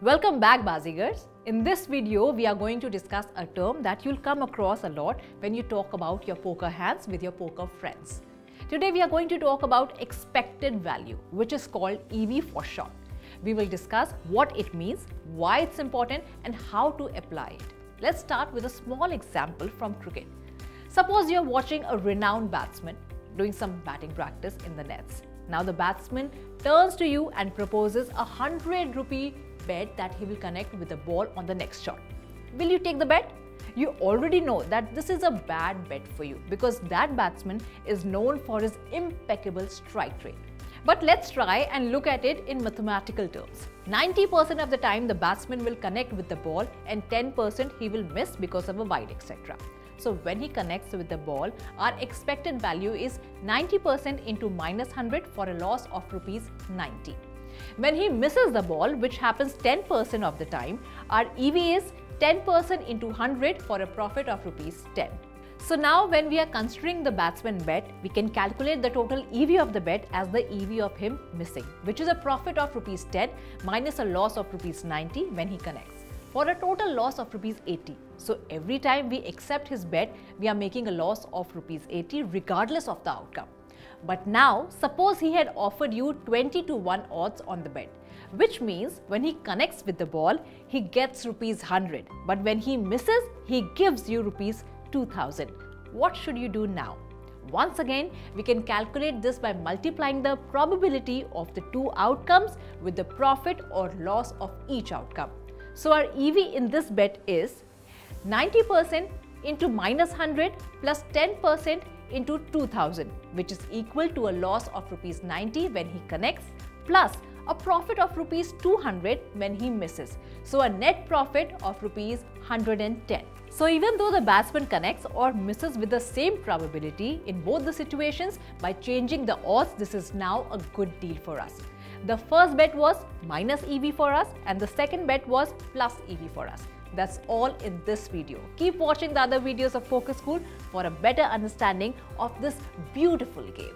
Welcome back Bazigars. In this video, we are going to discuss a term that you'll come across a lot when you talk about your poker hands with your poker friends. Today, we are going to talk about expected value, which is called EV for short. We will discuss what it means, why it's important, and how to apply it. Let's start with a small example from cricket. Suppose you're watching a renowned batsman doing some batting practice in the nets. Now the batsman turns to you and proposes a 100 rupee bet that he will connect with the ball on the next shot. Will you take the bet? You already know that this is a bad bet for you because that batsman is known for his impeccable strike rate. But let's try and look at it in mathematical terms. 90% of the time the batsman will connect with the ball and 10% he will miss because of a wide etc. So when he connects with the ball, our expected value is 90% into minus 100 for a loss of rupees 90. When he misses the ball, which happens 10% of the time, our EV is 10% into 100 for a profit of rupees 10. So now when we are considering the batsman bet, we can calculate the total EV of the bet as the EV of him missing, which is a profit of rupees 10 minus a loss of rupees 90 when he connects for a total loss of rupees 80. So every time we accept his bet, we are making a loss of rupees 80 regardless of the outcome. But now, suppose he had offered you 20 to 1 odds on the bet, which means when he connects with the ball, he gets rupees 100. But when he misses, he gives you rupees 2000. What should you do now? Once again, we can calculate this by multiplying the probability of the two outcomes with the profit or loss of each outcome. So our EV in this bet is 90% into minus 100 plus 10% into 2000 which is equal to a loss of rupees 90 when he connects plus a profit of rupees 200 when he misses. So a net profit of rupees 110. So even though the batsman connects or misses with the same probability in both the situations, by changing the odds, this is now a good deal for us. The first bet was minus EV for us and the second bet was plus EV for us. That's all in this video. Keep watching the other videos of Poker School for a better understanding of this beautiful game.